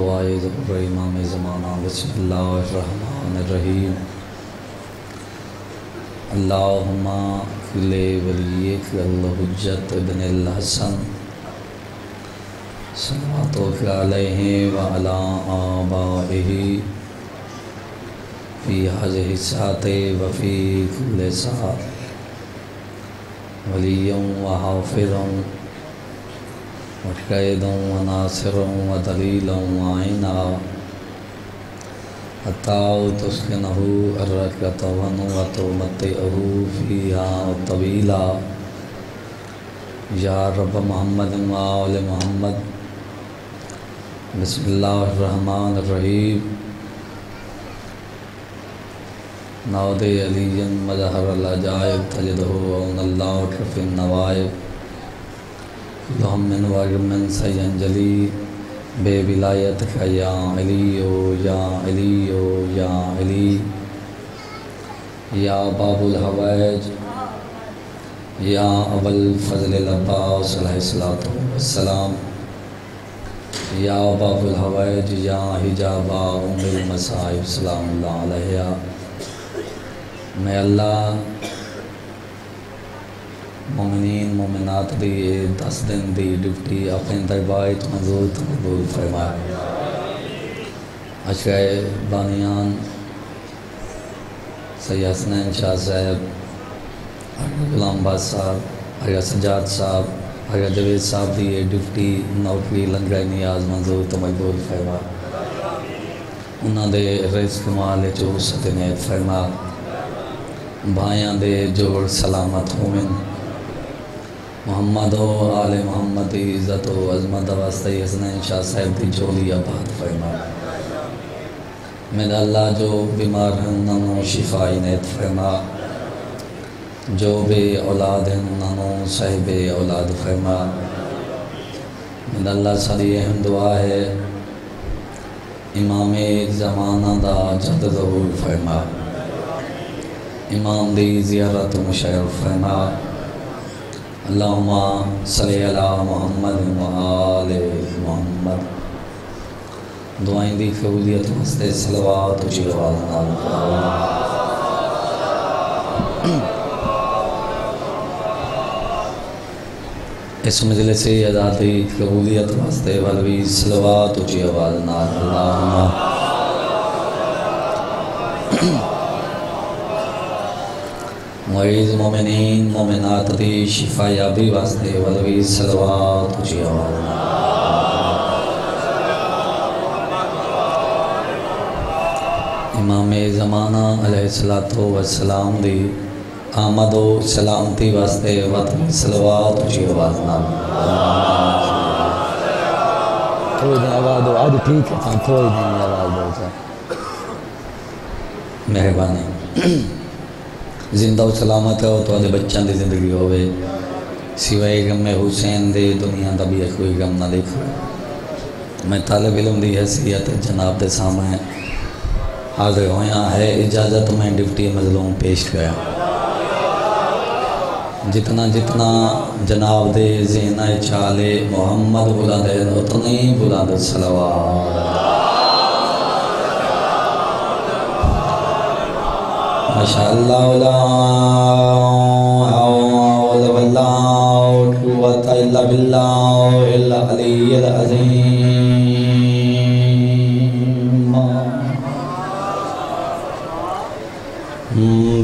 دعائے ظہر امام زمانہ بسم اللہ الرحمن الرحیم۔ اللہم کلے ولیک الحجت ابن الحسن۔ صلواتک علیہ وعلا آبائہ۔ فی حضر سات وفی کل سات ولی و حافظ وقید و ناصر و دلیل و عینا حتی تسکنہ الرکت و نوت و متعہ فیہا و طویلا یا رب محمد و آل محمد بسم اللہ الرحمن الرحیم نود علی مظہر العجائب تجدہ اون اللہ کف النوائب لہم من واجب من سین جلی بے ولایت کا یا علیو یا علیو یا علی یا باب الحوائج یا ابل فضل العباس علیہ السلام یا باب الحوائج یا حجابہ ام المصائب، سلام اللہ علیہ۔ میں اللہ مومنین، مومنات دی دس دن دی ڈیوٹی اپنے دربار تو منظور تو قبول فرمائے اشرائے بانیان، سید حسنین شاہ صاحب، غلام باز صاحب، حضرت سجاد صاحب، حضرت جوید صاحب دی ڈیوٹی نوکری لنگر نیاز منظور تو مقبول فرمائے انہوں دے رزق مال جو ستنے فرمائے بھائیاں دے جوڑ سلامت ہومن۔ محمد و آل محمد عزت و عظمت واسطے حسنین شاہ صاحب دی جولی آباد فرما میرا اللہ جو بیمار ہیں انہوں شفائی نیت فرما۔ جو بے اولاد ہیں انہوں صاحب اولاد فرما۔ میرا اللہ ساری اہم دعا ہے۔ امام زمانہ دا جد ظہور فرما۔ امام دی زیارت مشرف فرما۔ اللہم صلی اللہ محمد و آل محمد۔ دعائیں دی قبولیت واسطے صلوات اچھی آواز نال۔ اس مجلس سے آزادی قبولیت واسطے ولوی صلوات اچھی آواز نال۔ اللہم۔ معیز مومنین مومنات دی شفا یابی واسطے ولوی صلوات اچھی آواز امام زمانہ علیہ السلام دی آمد و سلامتی واسطے وطن صلوات اچھی آواز نال آواز آج ٹھیک ہے۔ آواز دو۔ سر مہربانی۔ زندہ و سلامت ہو تو آدھے بچوں دی زندگی ہوئے سوائے غم حسین دے دنیا دا بھی کوئی غم نہ دیکھو میں طالب علم دی حیثیت جناب دے سامنے حاضر ہویا ہے۔ اجازت میں ڈپٹی مظلوم پیش کیا۔ جتنا جتنا جناب دے زینہ چالے، محمد بلا دے اتنی بلا دے صلوات ماشاءاللہ لا حول ولا قوة إلا بالله العلي العظيم.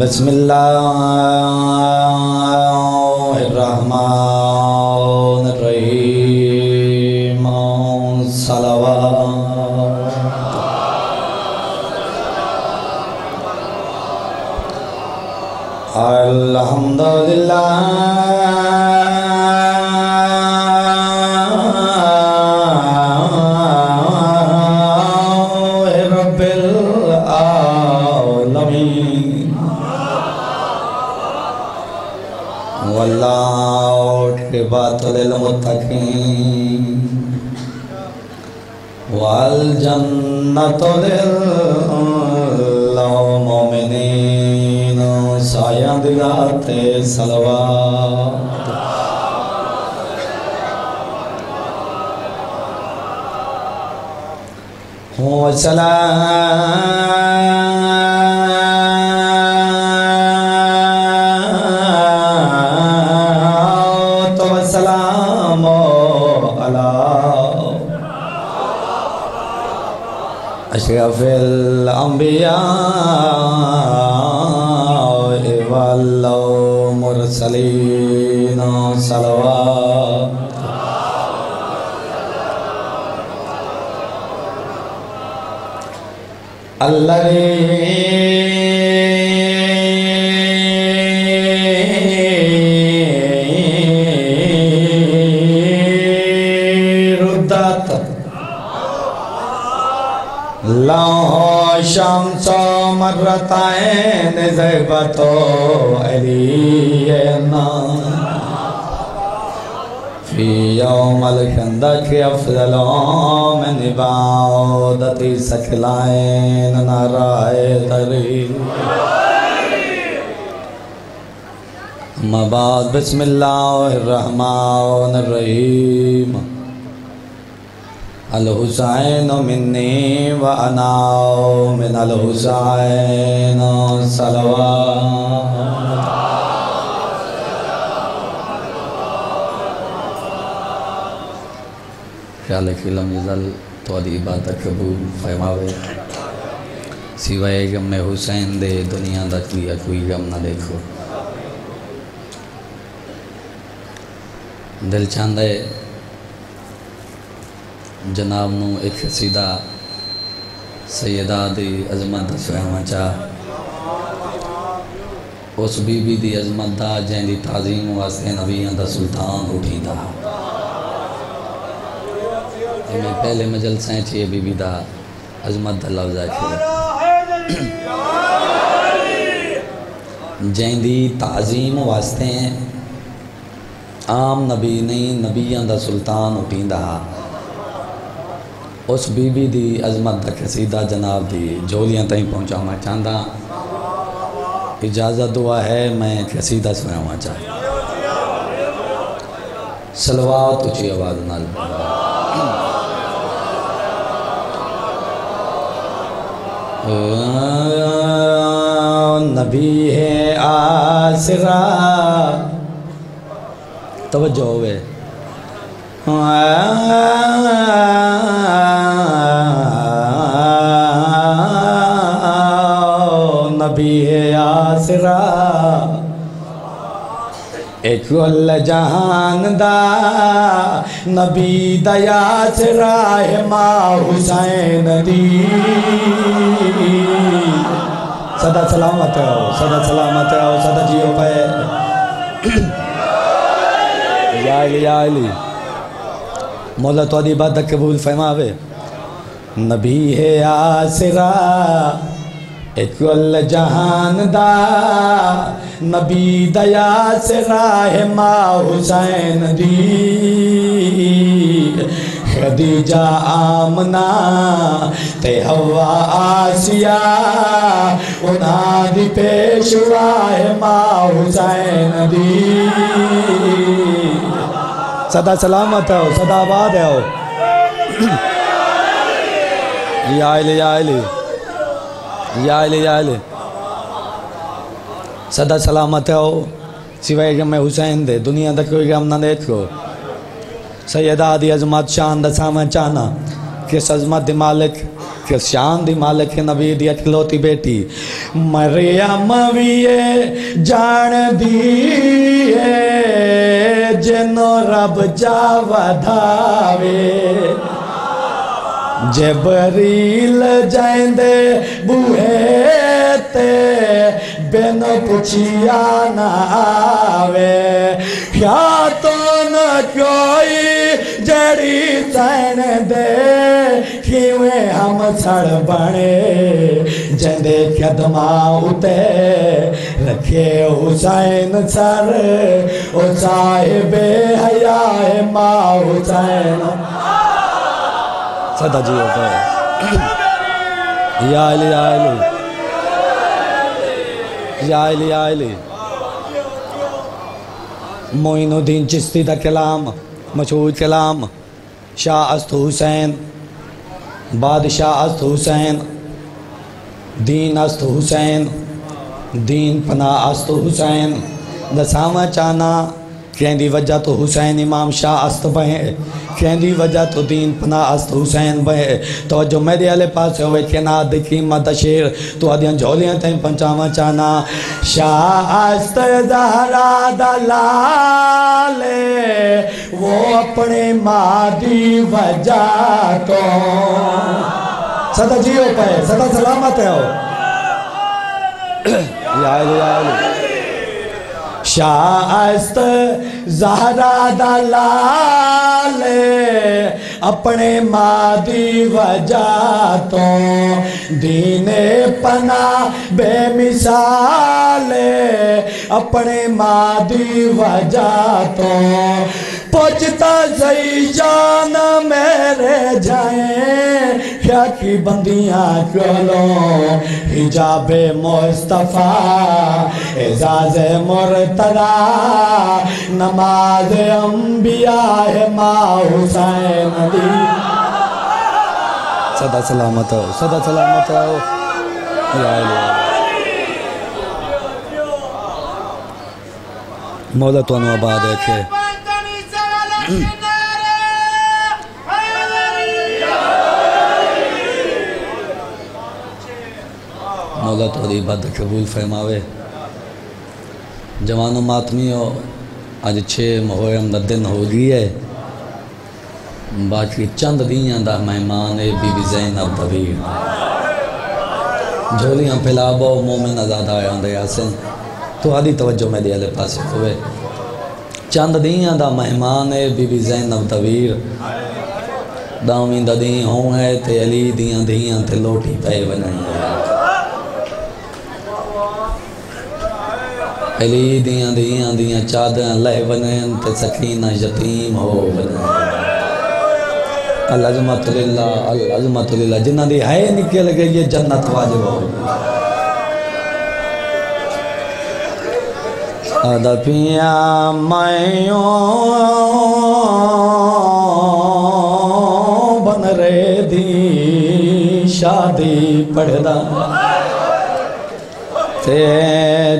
بسم الله الرحمن الحمد لله رب العالمين والعاقبة للمتقين والجنة للمؤمنين سایہ دلاتے سلوات۔ والصلاة والسلام على أشرف الأنبياء والمرسلين صلوات الذي ردت له شمس مرتين ذهبت علينا في يوم الخندق أفضل من بعودة سكلين نرى طريق أما بعد بسم الله الرحمن الرحيم الحسين مني وأنا من الحسين صلوات. خیال کلم یزل تو ادی عبادت قبول فرماوے. سوائے غم میں حسین دے دنیا دا کوئی کوئی غم نہ دیکھو. دل چاہتا ہے جناب نو ایک سیدھا سیدہ دی عظمت سوہما چاہ اس بی بی دی عظمت دا جہن دی تعظیم واسطے نبیان دا سلطان اٹھی دا میں پہلے مجلسیں چیئے بی بی دا عظمت دا لفظ ہے جہن دی تعظیم واسطے عام نبی نہیں نبیان دا سلطان اٹھین دا اس بی بی دی عظمت دا قصیدہ جناب دی جولیاں تائیں پہنچا میں چاہتا ہاں۔ اجازت دعا ہے میں قصیدہ سنا ہوا چاہتا سلوات اچھی آواز نال۔ نبی ہے آسرا۔ توجہ ہوئے۔ نبی ہے آسرا۔ ایک اللہ جہان دا، نبی دیا سرا ماں حسین دی۔ صدا سلامت ہو صدا سلامت ہو صدا جیو پہ۔ یا علی یا علی۔ مولا تو دی بات قبول فرماوے۔ نبی ہے آسرا، ایک اللہ جہان دا۔ نبی دیا سرا ہے ماں حسین دی۔ خدیجہ آمنا تے ہوا آسیہ۔ انہاں دی پیشوا ہے ماں حسین دی۔ صدا سلامت ہو، صدا آباد ہے ہو۔ یا علی یا علی یا علی یا علی صدا سلامت ہے ہو۔ سوائے کہ میں حسین دے، دنیا دا کوئی غم نہ دیکھو سیدہ دی عظمت شان دا سامن چاہنا کس عظمت دی مالک کس شان دی مالک نبی دی اکلوتی بیٹی مریم ویے جان دیئے جنو رب جا ودھاوے جبریل جائیں دے بوہے تے بین پچھیا نہ آوے کیا تو نہ کوئی جڑی سین دے کیویں ہم سڑ بنے جندے قدمہ اتے رکھے حسین سر او صاحب حیاء ماں حسین صدا جی ہوتا ہے یا علی یا علی یا علی یا علی معین الدین چستی دا کلام مشہور کلام شاہ است حسین، بادشاہ است حسین، دین است حسین، دین پناہ است حسین۔ دساواں چانا، کہندی وجہ تو حسین امام شاہ است بہیں کہندی وجہ تو دین پناہ است حسین بہیں تو جو میرے علی پاس ہوئے کہنا دکھی مد شیر۔ تو آدھیاں جھولیاں تھیں پنچاواں چانا۔ شاہ است زہرا دلالے وہ اپنے مادی وجہ تو۔ صدا جیو پہ صدا سلامت ہے ہو۔ یا علی یا علی شاست زہرا دلال اپنے مادی وجہ تو دین پنا بے مثال اپنے مادی وجہ تو پوچھتا زی جان میرے جائیں، کیا کی بندیاں چلو حجاب مصطفیٰ، اعزاز مرتضی، نماز انبیاء ماں حسین۔ دی صدا سلامت ہو، صدا سلامت ہو۔ یا علیہ مولا تو انو آباد ہے کہ مولا تو دی بات قبول فرماوے۔ جوانو ماتمی ہو، آج چھ محرم دن ہو گئی ہے۔ باقی چند دیاں دا مہمان اے بی بی زینب طویل جھولیاں پھلا پھیلابو مومن آزاد آیا اندر یاسن تو آدھی توجہ میں دیا لے پاسے ہوئے۔ چند دیاں دا مہمان اے بی بی زینب طویل دامین دا دیں ہوں ہے تے علی دیاں دیاں تے لوٹی پہ بنائیں۔ علی دیاں دیاں دیاں چادر لے بنائیں تے سکینہ یتیم ہو بنائیں۔ العظمت للہ العظمت للہ جنہ دی ہے نکل گئی یہ جنت واجب ہو۔ ادپیاں میوں بن رے دی شادی پڑھدا۔ تے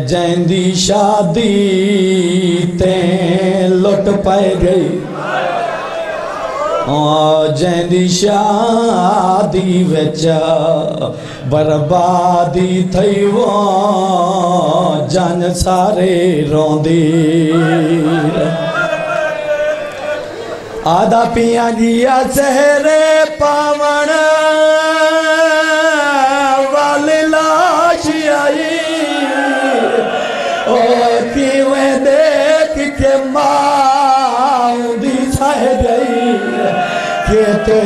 جیندی شادی تے لٹ پائے گئی۔ جیندی شادی وچا بربادی تھئی وہ جن سارے روندی آدھا پیاں جیا سہرے پاون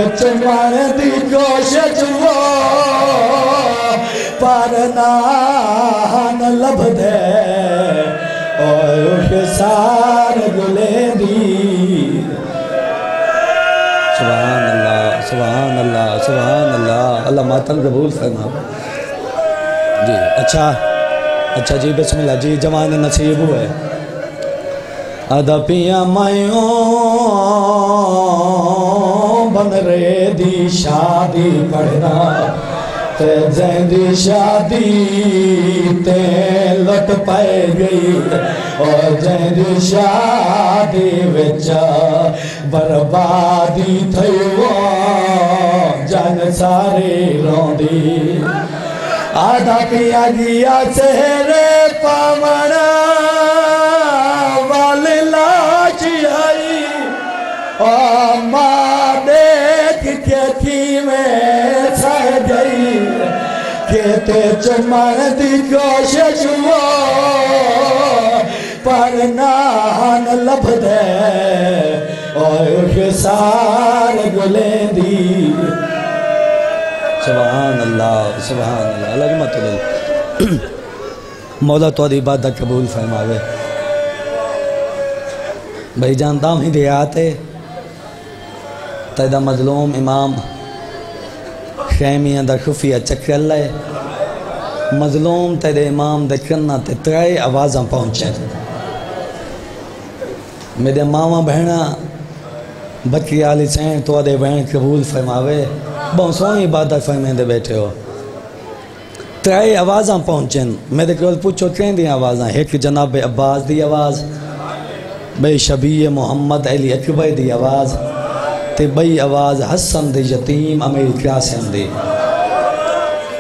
کہتے چمار دی گوشت وہ پر نان لب دے اور سار گلے دی سبحان اللہ سبحان اللہ سبحان اللہ اللہ ماتن قبول فرما جی اچھا اچھا جی بسم اللہ جی جوان نصیب ہوئے ادپیاں مائیوں بن رے دی شادی پڑھنا تے جیندی شادی تے لٹ پائے گئی اور جیندی شادی وچا بربادی تھئی وہ جن سارے روندی آدھا پیا گیا چہرے پامنا کہتے چمن دی کوشش پر نان لب دے، اور خسار گلیں دی۔ سبحان اللہ سبحان اللہ اللہ العظمت للہ مولا تو دی بات قبول فرماوے۔ بھائی جانتا ہوں ہی دیا دیاتے تیدہ مظلوم امام خیمی اندر خفیہ چکر لے۔ مظلوم تیدہ امام دے کرنا تے ترائے آوازاں پہنچے میرے ماما بہنا بکی آلی سین تو دے بہن قبول فرماوے۔ بہت سونی عبادت فرمیں دے بیٹھے ہو۔ ترائے آوازاں پہنچن۔ میرے کول پوچھو کہیں دی آوازاں؟ ایک جناب عباس دی آواز، بے شبیہ محمد علی اکبر دی آواز، تے بئی آواز حسن دی یتیم امیر قاسم دی۔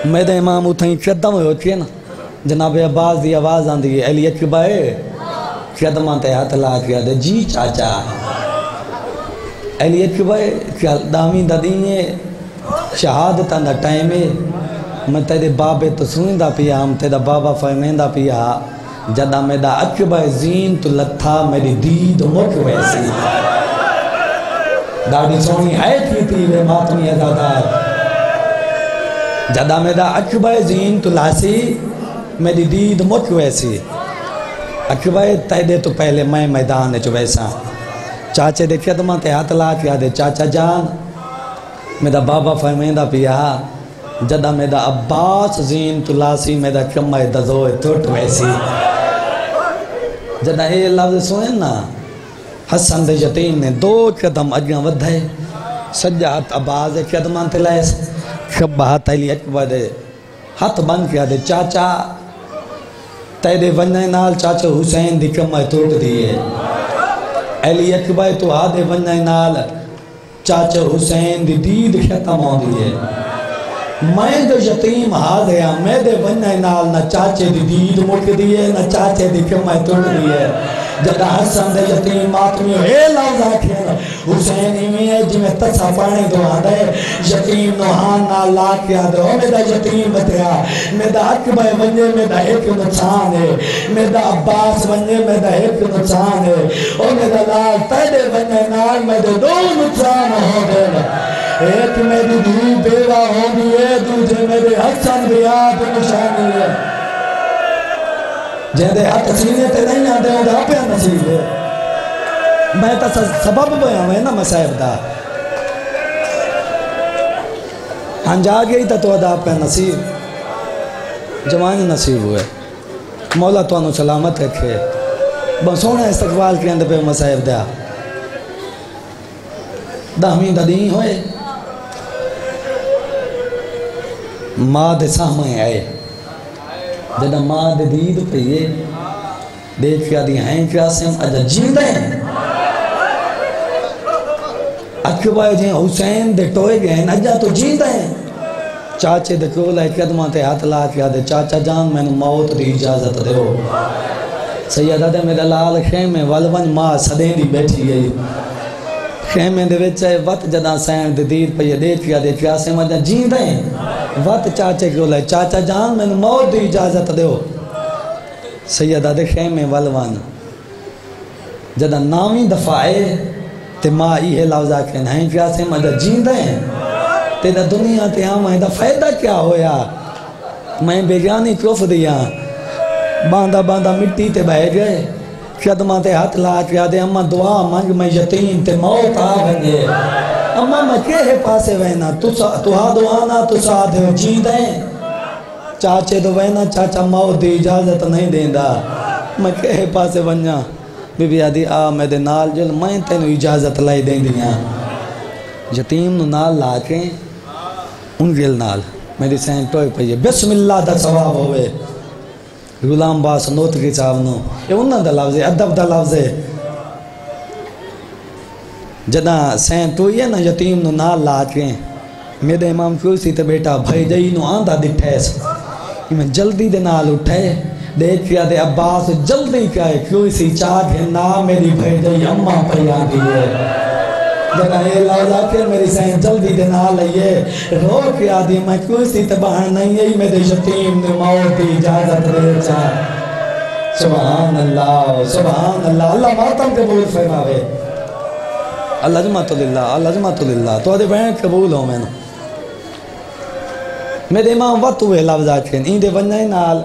میرے امام اتھیں قدم ہوتی ہے نا۔ جناب عباس دی آواز آن دی علی اکبر قدمہ تے ہاتھ لا کیا دے جی چاچا۔ علی اکبر کیا دامی دا دینے شہادتہ دا ٹائمے میں تیرے بابے تو سنیندہ پیا، ہم تیرا بابا فرمیندہ پیا۔ جدہ میرا اکبر زین تو لتھا، میری دید مک ویسی۔ داڑی سونی ہے، کی تھی وہ ماتمی ازادار جدہ میرا اکبر زین تو لاسی، میری دید مک ویسی۔ اکبر تیرے تو پہلے میں میدان جو ویسا چاچے دے قدمہ تے ہاتھ لا کیا دے چاچا جان۔ میرا بابا فرمیندہ پیا جدہ میرا عباس زین تلاسی میرا کمہ دزوئے توٹ ویسی۔ جدہ اے لفظ سوئیں نا، حسن دے یتیم نے دو قدم اگیاں ودھائے سجا ہاتھ عباس دے قدمان تلائے خبہ ہاتھ علی اکبر دے ہاتھ بند کیا دے، چاچا تیرے ونجائے نال چاچا حسین دی کمہ توٹ دیئے علی اکبر تو آدھے ونجائے نال چاچا حسین دی دید ختم ہو دیئے میں جو یتیم ہا گیا ہاں، میں دے ونجائے نال نہ چاچے دی دید مک دیئے نہ چاچے دی کمہ توٹ دیئے جدہ حسن دے یتیم آتمی اے لفظ آکھیں حسین ایمی ہے جی میں تسا پانے دو آدھے یتیم نوحان نہ لا کیا دو میرا یتیم بتیا میرا اکبر ونجے میرا ایک نقصان ہے میرا عباس ونجے میرا ایک نقصان ہے اور میرا لال تیرے ونجے نال میرے دو نقصان ہو گئے ایک میری دھی بیوہ ہو دیئے دوجہ میرے حسن بیاد نشانی ہے جہدے ہاتھ سینے تے نہیں آدھے ہوں ہاں، دا پیا نصیب ہے میں تا سبب بیا ہوئے نا مسائب دا۔ انجا گئی تا تو ادا پیا نصیب۔ جوانی نصیب ہوئے۔ مولا تو انو سلامت رکھے۔ بسونا استقبال کے اندر پہ مسائب دا دہمین دا ہوئے۔ ماں دے سامنے آئے۔ جدہ ماں دے دید پہ دیکھ کیا دی ہیں کیا سیم اجا جیندے ہیں۔ اکبر جی حسین دے ٹوئے گئے ہیں، اجا تو جیندے ہیں۔ چاچے دے کولہ قدمہ تے ہاتھ لا کیا دے چاچا جان، میں نے موت دی اجازت دے۔ ہو سیدہ دے میرا لال خیمے والون ماں صدیں دی بیٹھی گئی خیمے دے وچے وقت جدہ سین دے دید پہ یہ دیکھ کیا دے کیا سیم اجا جیندے ہیں۔ وقت چاچے کو لے، چاچا جان، میں موت دی اجازت دے ہو سیدہ دے خیمے والوان۔ جدہ نامی دفعے تے ماں یہ لفظہ کہنا ہے کیا سے مدہ جیندے ہیں۔ تیرا دنیا تے ہاں میں دا فائدہ کیا ہویا؟ میں بیگانی کف دیا۔ باندھا باندھا مٹی تے بہ گئے۔ قدمہ تے ہاتھ لا کیا دے اما دعا مانگ، میں یتیم تے موت آ گئے۔ اما میں کہے پاسے وینا، تو ہا دعانا تو سا دے جیندے ہیں۔ چاچے تو وینا، چاچا موت دی اجازت نہیں دیندہ میں کہے پاسے ونجا، بی بی آدھی آ، میں دے نال جل، میں تینو اجازت لائی دیں دیا یتیم نو نال لا کے ان گل نال میری سین ٹوئے پہیے بسم اللہ دا ثواب ہوئے۔ غلام باس نوت کی صاحب یہ انہاں دا لفظ ہے، ادب دا لفظ ہے۔ جدہ سین ٹوئے نا یتیم نو نال لا کے میرے امام کرسی تے بیٹا بھائی جائی نو آندھا دٹھے میں جلدی دے نال اٹھے۔ دیکھ کیا دے عباس، جلدی کہے کرسی چاہ کے نا میری بھائی جائی اممہ پہ آگی ہے۔ جگہ اے لولا کہ میری سین جلدی دے نال لئیے رو کے آدھی میں کرسی تے باہر نہیں ہے۔ میرے یتیم نے موت دی اجازت دے چاہ سبحان اللہ سبحان اللہ۔ اللہ ماتم قبول فرماوے۔ اللہ جمعت للہ، اللہ جمعت للہ، تو آدھے بہن قبول ہو میں نا۔ میرے امام وقت ہوئے لفظ آکھیں این دے ونجائے نال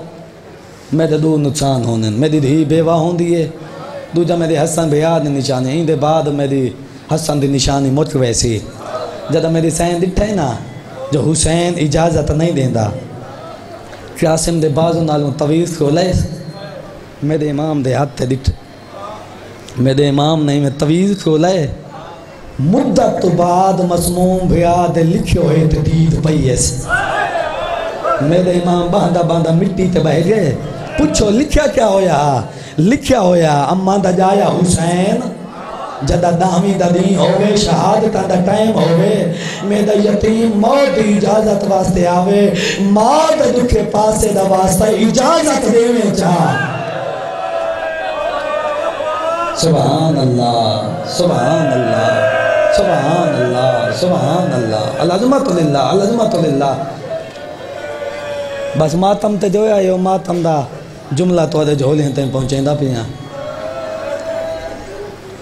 میرے دو نقصان ہونے میری دھی بیوہ ہوں دیئے دو جا میری حسن بیاد نشانی این دے بعد میری حسن دی نشانی مٹک ویسی جدہ میری سین دٹھے نا، جو حسین اجازت نہیں دیندہ قاسم دے بازو نالوں طویز کو لے میرے امام دے ہاتھ تے دٹھ میرے امام نہیں، میں طویز کو لے۔ مدت تو بعد مسموم بھیا دے لکھے ہوئے تے دید پئی ایس میرے امام باندھا باندھا مٹی تے بہ گئے۔ پوچھو، لکھیا کیا ہویا؟ لکھیا ہویا، اما دا جایا حسین جدہ دامی دا دین ہوئے شہادتہ دا ٹائم ہوئے میرا یتیم موت اجازت واسطے آوے۔ ماں دا دکھے پاسے دا واسطہ اجازت دے میں چاہ سبحان اللہ سبحان اللہ۔ سبحان اللہ سبحان اللہ العظمت للہ العظمت للہ بس ماتم تے جو ہے ماتم دا جملہ تو دے جھولیں تے پہنچیں دا پیاں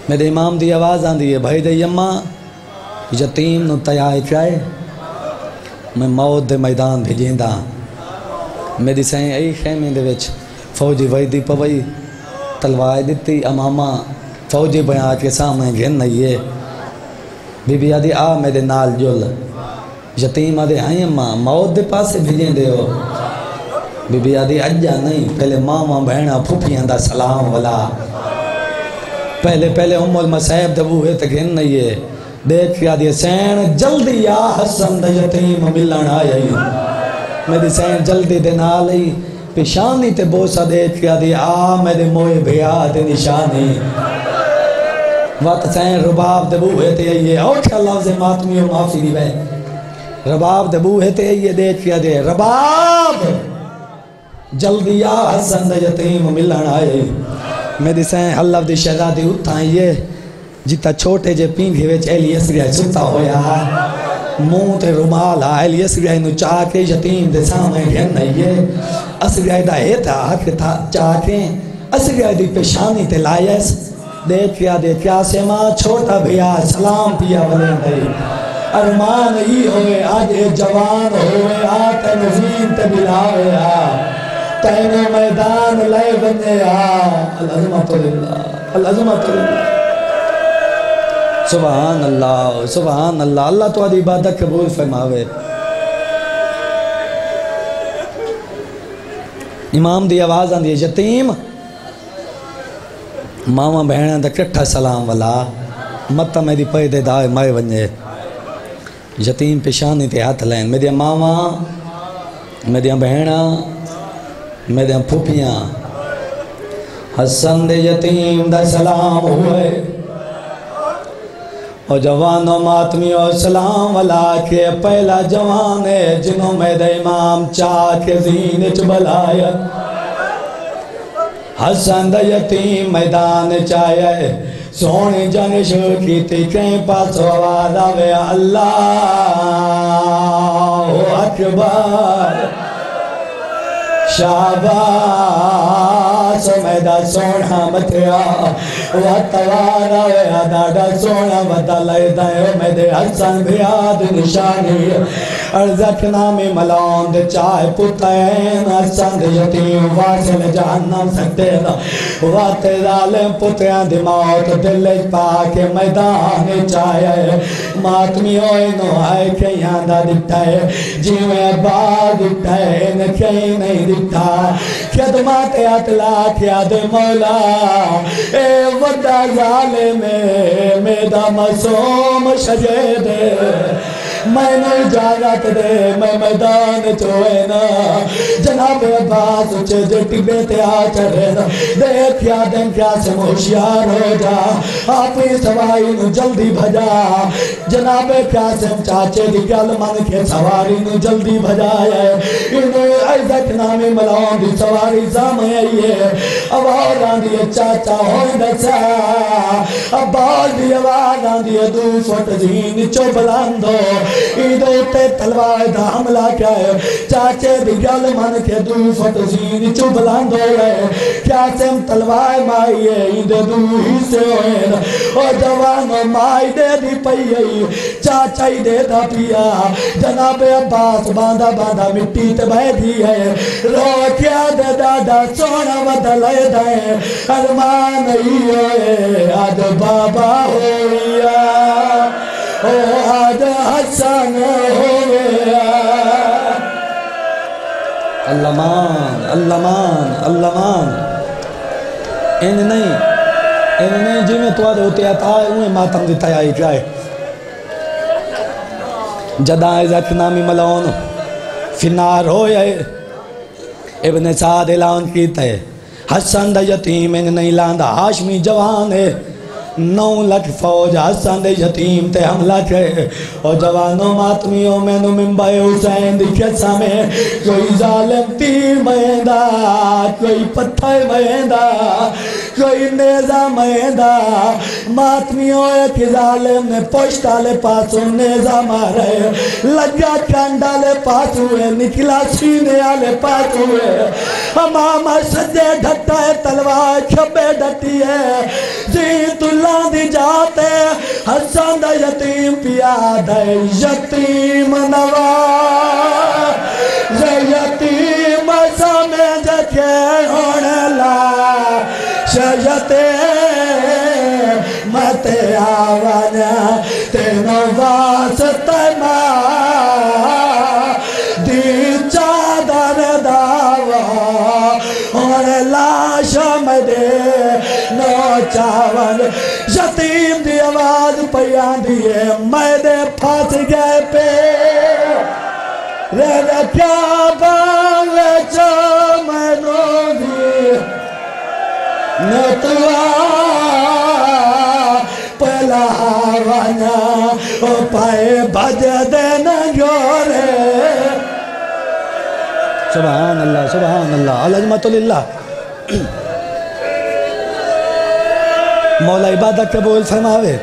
میرے امام دی آواز آن دی ہے بھائی دے یمہ یتیم نو تیائے چاہے میں موت دے میدان بھیجیں دا میری سائیں ای خیمیں دے وچ فوجی ویدی پوئی تلوائے دیتی امامہ فوجی بیان کے سامنے گھن نہیں ہے بی بی آدھی آ میرے نال جل یتیم آدھے آئیں اممہ موت دے پاسے بھیجیں دے ہو بی بی آدھی اجا نہیں پہلے ماما بہنا پھوپیاں دا سلام والا پہلے پہلے ام المصیب دبو ہے تکن نہیں ہے دیکھ کے آدھی سین جلدی یا حسن دا یتیم ملن آئی میری سین جلدی دے نال نالی پیشانی تے بوسا دیکھ کے آدھی آ میرے موئے بھیا دے نشانی وقت سین رباب دبو ہے تے آئیے اور لفظ ماتمی و معافی دی بے رباب دبو ہے تے آئیے دیکھ کے آدھی رباب! جلدی یا حسن یتیم ملن آئی میری سائیں اللہ دی شہزادی اٹھائیے جتا چھوٹے جے پینگے ویچ ایلی اسریہ ستا ہویا۔ مون تے رمال آ، ایلی اسریہ نو چاہ کے یتیم دے سامنے گھن نئیے اسریہ دا ایتا حق تھا چاہ کے اسریہ دی پیشانی تے لائیس۔ دیکھیا دیکھیا سے ماں چھوٹا بھیا سلام پیا بلے نہیں ارمان ہی ہوئے، آج جوان ہوئے آتے نزین تے بلاوے آ۔ تینو میدان لائے بنے آ۔ العظمت للہ العظمت للہ۔ سبحان اللہ سبحان اللہ۔ اللہ تو آدھی عبادت قبول فرماوے۔ امام دی آواز آن دی یتیم۔ ماما بہنہ دا کٹھا سلام والا مطا میں دی پیدے دائے مائے ونجے یتیم پیشانی تے ہاتھ لین میری ماما میری بہنہ میرے پھوپیاں حسن دے یتیم دا سلام ہوئے اور جوان و ماتمی و سلام والا کے پہلا جوان ہے جنہوں میں دے امام چاہ کے زین اچ حسن دا یتیم میدان چاہے سونے جنش کی تکیں پاس آواز آوے اللہ۔ اکبر۔ شاباس میدا سونا متیا واتوارا ویا دادا سونا متا لائے دائے میدے حسن بیاد نشانی۔ ارزک نامی ملان دے چاہے پتین، حسن دے یتیم واسل جہنم سکتے دا واتے ظالم پتیاں دی موت دل پاک میدان چاہے۔ ماتمی ہوئے نو آئے کہیں دا دیتا ہے جیویں بعد دیتا ہے کہیں نہیں دیتا تھا خدمات اطلاع کیا مولا اے وڈا ظالم میدا مسوم شجے دے میں نے اجازت دے میں میدان چوئے نا۔ جناب عباس اچھے جٹی بیتے آ چڑھے نا۔ دیکھ کیا دن کیا سے موشیار ہو جا۔ آپ ہی سوائی نو جلدی بھجا۔ جناب کیا سے چاچے دی گل من کے سواری نو جلدی بھجایا ہے۔ انہوں عزت نامی ملان دی سواری سامنے آئیے آواز آن دی چاچا ہوئی دسا آواز دی آواز آن دی دو فٹ زین چو بلاندو ایدو تے تلوائے دا حملہ کیا ہے؟ چاچے دی گل من کے دو فٹ زین چو بلاندو ہے۔ کیا سم تلوائے مائی ہے؟ ایدو دو ہی سے ہوئے او جوانو مائی دے دی پئی ہے۔ چاچا ہی دے دا پیا۔ جناب عباس باندھا باندھا مٹی تے بہ دی ہے۔ رو کیا دے دادا سونا بدلے دے ارمان نہیں ہوئے۔ آج بابا ہویا او آج حسن ہویا اللہ مان اللہ مان اللہ مان۔ ان نہیں ان نہیں جی میں تو آدھے ہوتے آتا ہے انہیں ماتم دیتا ہے کیا ہے جداں عزت نامی ملون فنار ہوئے، ابن سعد اعلان کیتا ہے، حسن دا یتیم ان نہیں لاندا ہاشمی جوان ہے۔ نو لکھ فوج حسن دے یتیم تے حملہ کرے اور جوانوں ماتمیوں میں نو ممبائے حسین دکھے کسا کوئی ظالم تیر مہندہ کوئی پتھر مہندہ کوئی نیزہ مہندہ ماتمیوں ایک ظالم نے پشت آلے پاسوں نیزہ مارے۔ لگا کانڈا لے پاسوں ہے، نکلا سینے آلے پاسوں ہے۔ امامہ سجے ڈھٹا ہے، تلوار کھبے ڈھٹی ہے۔ زیت اللہ دی جاتے حسن دا یتیم پیاد ہے۔ یتیم نواز زی یتیم سمجھ کے ہونے لا۔ شجتے مت آوانا تینو واسطہ ماں۔ دی چادر داوا اور لاش مدے نو چاول، یتیم دی آواز پیان دیئے میں دے پھاس گئے پہ رہ کیا بانگے چا میں نو نتوا پلا پائے بج دینا جورے سبحان اللہ سبحان اللہ العظمت للہ مولا عبادت قبول فرماوے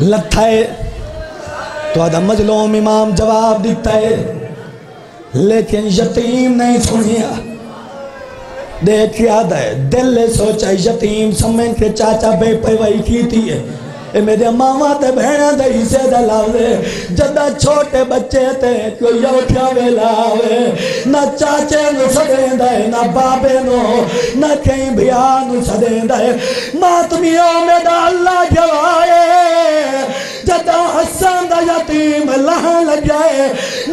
لتھائے تو آدھا مظلوم امام جواب دیتا ہے لیکن یتیم نہیں سنیا دیکھ یاد ہے، دل لے سوچا یتیم سمیں کے چاچا بے پیوائی کی تھی ہے۔ اے میرے ماما تے بہنہ دے حصے دے لاوے جدہ چھوٹے بچے تے کوئی اٹھا ویلا آوے نہ چاچے نو سدیں دے نہ بابے نو، نہ کہیں بھیا نو سدیں دے ماتمیوں میں دا اللہ جوائے جدہ حسن دا یتیم لہن لگ جائے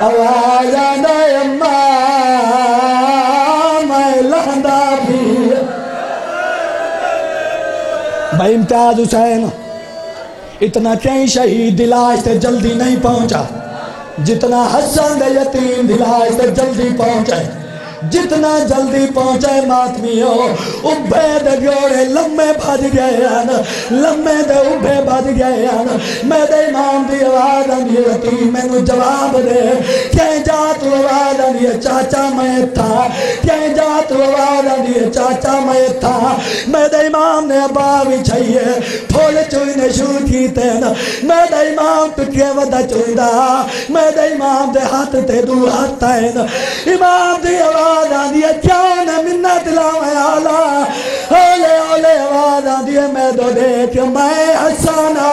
آواز بھی بھائی امتیاز حسین اتنا کہیں شہید دلاش تے جلدی نہیں پہنچا جتنا حسن دے یتیم دلاش تے جلدی پہنچے جتنا جلدی پہنچے ماتمیوں ابے دے گوڑے لمے بھاج گئے آن لمے دے ابے بھاج گئے آن میں دے امام دی آواز آنی رتی میں نو جواب دے کہیں جا تو چاچا میں تھا کہیں جا تو آواز چاچا میں تھا میں دے امام نے ابا بھی چاہیے پھول چوئنے شروع کی تین میں دے امام پکے ودا چوئدہ میں دے امام دے ہاتھ تے دو ہاتھ تین امام دی آواز آدھی ہے کیوں نے منت لاؤں آلہ اولے اولے آواز آدھی ہے میں دو دیکھ میں حسانا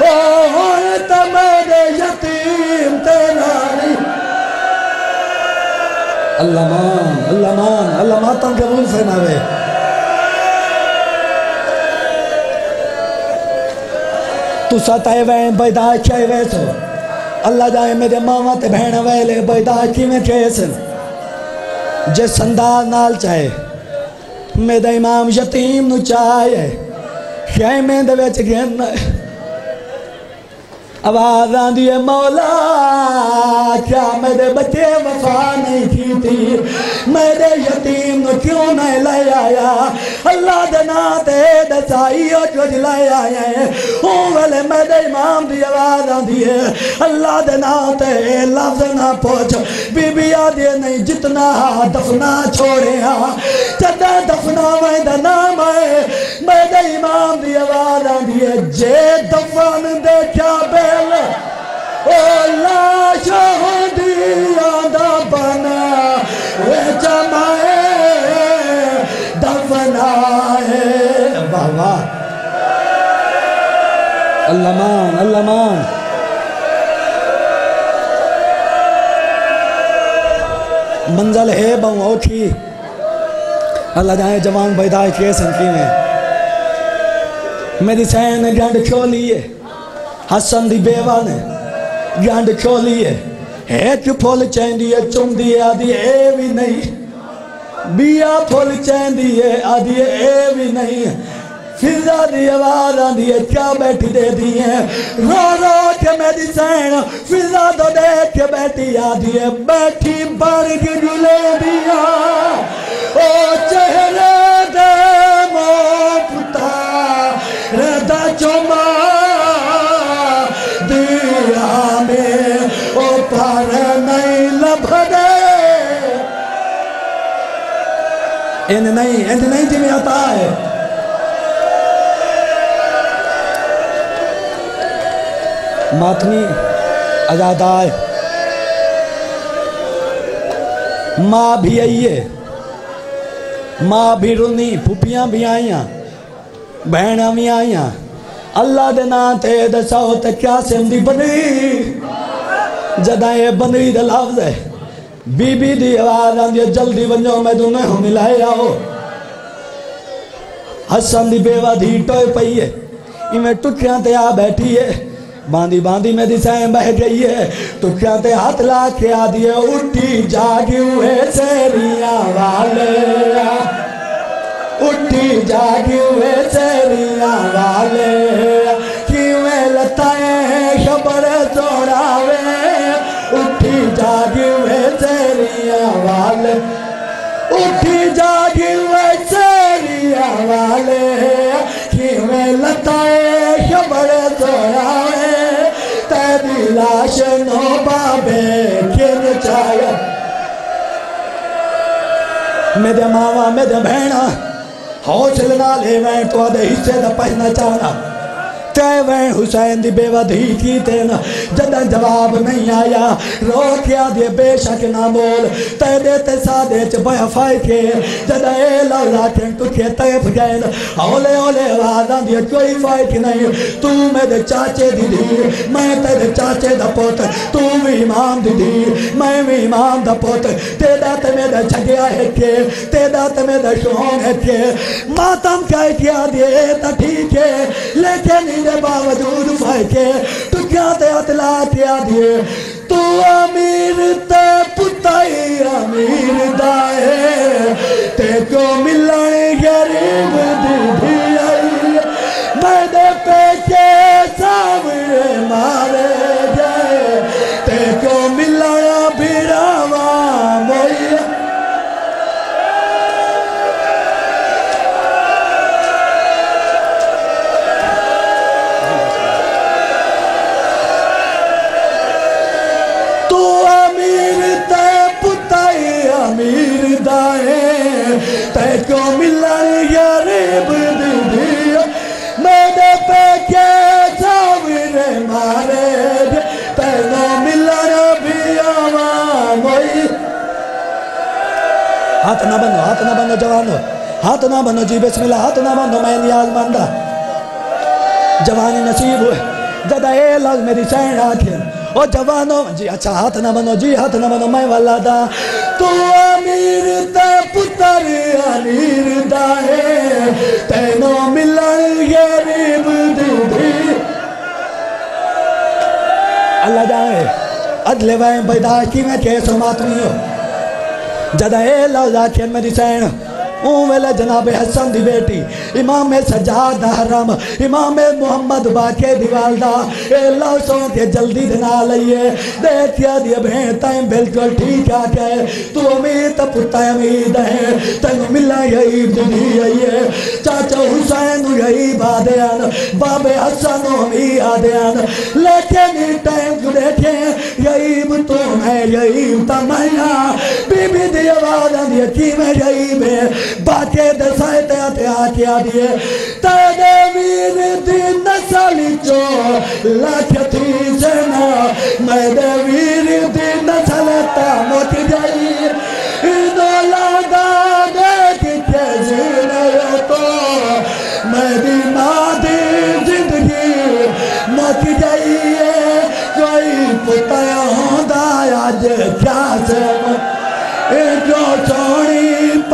او اللہ مان اللہ مان، اللہ ماتم قبول فرماوے۔ تو ساتھائے وین بیداش چاہے ویسو اللہ جائے میرے ماما تے بہن ویلے بیداش کی میں کیسن جس انداز نال چاہے، میرے امام یتیم نو چاہے، خیمے دے ویچ گھن آواز آندھی ہے مولا، کیا میرے بچے وفا نہیں کی تھی میرے یتیم نو کیوں نہیں لے آیا؟ اللہ دنا تے دسائی ہو جو لے آیا ہے۔ ہوں ویلے میرے امام دی آواز آندھی ہے۔ اللہ دنا تے لفظ نہ پوچھ۔ بی بی آدھی نہیں، جتنا دفنا چھوڑے ہاں۔ جدہ دفنا میں دنام ہے بیدہ امام دی آواز آنڈی جے دفن دے کیا بیل، او لاشا ہوندی آدھا بنا وے جمائے دفن آئے۔ بابا۔ اللہ مان اللہ مان۔ منزل ہے بہو اوٹھی اللہ جائیں جوان بیدائی کیس ہنکی میں۔ میری سین گنڈ کھولی ہے حسن دی بیوہ نے گنڈ کھولی ہے ایک پھول چیندی ہے چم دی آدھی اے بھی نہیں بیا پھول چیندی ہے آدھی اے بھی نہیں فضا دی آواز آندی ہے کیا بیٹھی دے دی ہے رو رو کے میری سین فضا تو دیکھ کے بیٹھی آدھی ہے بیٹھی برگ جلے دیا ان نہیں ان نہیں جی میں آتا ہے ماتمی آزاد آئے ماں بھی آئیے ماں بھی رونی پھوپیاں بھی آئیاں بہناں بھی آئیاں اللہ دے نا تے دساؤ تے کیا سمدی بنی جدہ بنی دے لفظ ہے بی بی دی آواز آندی ہے، جلدی ونجو، میں دوں ہوں ملائے آؤ حسن دی بیوہ دی ٹوئے پئی ہے۔ میں ٹکیاں تے آ بیٹھی ہے۔ باندھی باندھی میں دیسائیں بہ گئی ہے۔ ٹکیاں تے ہاتھ لا کے آ دیئے اٹھی جاگی ہوئے سیریاں والے۔ اٹھی جاگی ہوئے سیریاں والے۔ والے اٹھی جاگی میں ہوئے سیریاں والے کیویں لتائیں خبر توڑاوے تیری لاش نو بابے کن چاہے میرے ماما، میرے بہنا حوصل نہ لے میں تو آدھے حصے دا پہنا چاہنا۔ تے وین حسین دی بے ودھی کی تینا جدہ جواب نہیں آیا، رو کیا دے بے شک نہ بول تے دیتے سادے چ بے فائی کے جدہ اے لولا کے تو کے تے بھگین اولے اولے وادان دی کوئی فائی کی نہیں، تو میرے چاچے دی دی میں تیرے چاچے دا پوت، تو بھی امام دی دی میں بھی امام دا پوت۔ تے دا تے میرے چھگیا ہے کے تے دا تے میرے شہون ہے کے ماتم کہہ کیا دیے تا ٹھیک ہے، لیکن دے باوجود پائے کے تو کیا تے اطلاع کیا دیے تو امیر تے پتائی امیر دائے تے کو ملائیں غریب بنو ہاتھ نہ بنو جی بسم اللہ، ہاتھ نہ بنو، میں نیاز ماندہ ہاں۔ جوانی نصیب ہوئے۔ جدہ اے لگ میری سین آکھیں او جوانو جی اچھا ہاتھ نہ بنو جی ہاتھ نہ بنو، میں والا دا۔ تو امیر تے پتر، امیر دا ہے۔ تینو ملن غریب دی اللہ جائے عدل وائیں بیدا کی میں کیسو ماتمی ہو۔ جدہ اے لفظ آکھیں میری سین اون ویلے جناب حسن دی بیٹی، امام سجاد حرم، امام محمد باقی دیوالدہ اے اللہ سو کے جلدی دنا لئیے دیکھیا دیا بہن تائیں بلکل ٹھیک آکے تو امید پتا امید ہے، تینو ملا یہی دی آئیے چاچا حسین یہی بادیان باب حسن ہمی آدیان لیکن ٹائم کو دیکھیں یہی تو میں یہی تمہیا بی بی دی آواز آدھی کی میں یہی میں باکے دسائے تے آتے آتے آتے تے دیوین دی نسالی چو لاکھ تھی جنا میں دیوین دی نسالی تا موٹی جائی ایدو لگا دیکھ کے جنے تو میں دی مادی زندگی موٹی جائی جوئی پتایا ہوں دایا جے کیا سے ایدو چو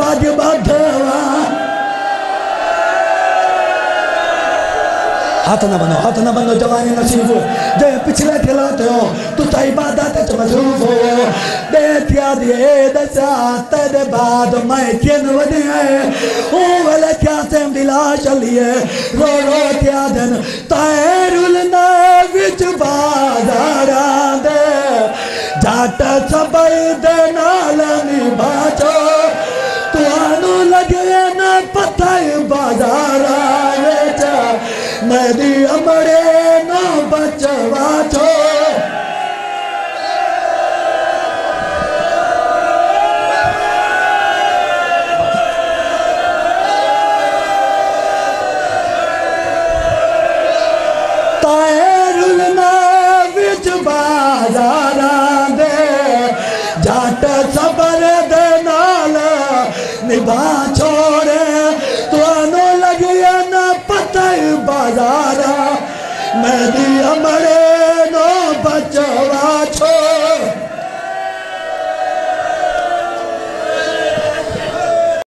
راج باندھوا ہاتھ نہ بنو، ہاتھ نہ بنو جوانی نصیب ہو۔ جو پچھلے کھلاتے ہو، تو تا عبادت چ مجروف ہو۔ دے تیا دے دسا تیر بعد میں کین ودی ہے۔ او ول کیا تے دلا چلیے رو رو کیا دن تیرل نہ وچ بازاراں دے جاتا سبائی دے نالنی نباچو چو تو لگے نہ پتہ بازار آئے چا میری امڑے